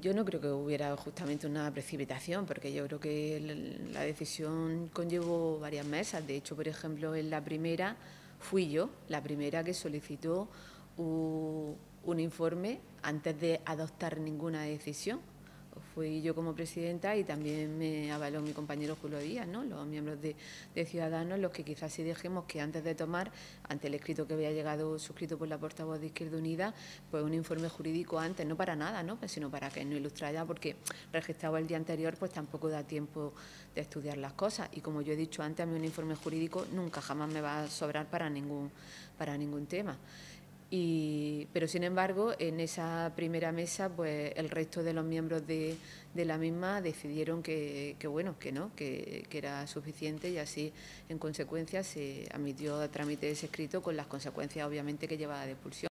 Yo no creo que hubiera justamente una precipitación, porque yo creo que la decisión conllevó varias mesas. De hecho, por ejemplo, en la primera fui yo, la primera que solicitó un informe antes de adoptar ninguna decisión fui yo como presidenta y también me avaló mi compañero Julio Díaz, ¿no? los miembros de, Ciudadanos, los que quizás sí dejemos que antes de tomar, ante el escrito que había llegado suscrito por la portavoz de Izquierda Unida, pues un informe jurídico antes, no para nada, ¿no? Pues sino para que no ilustrara, porque registrado el día anterior, pues tampoco da tiempo de estudiar las cosas. Y como yo he dicho antes, a mí un informe jurídico nunca jamás me va a sobrar para ningún, para ningún tema. Pero sin embargo, en esa primera mesa, pues el resto de los miembros de, de la misma decidieron que, bueno, que no, que, que, era suficiente y así, en consecuencia, se admitió a trámite ese escrito con las consecuencias, obviamente, que lleva de expulsión.